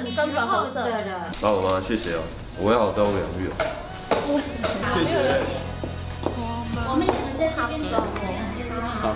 很根本。爸爸妈妈，谢谢哦、我会好照顾杨玉哦。谢谢。我们可能在旁边走。好。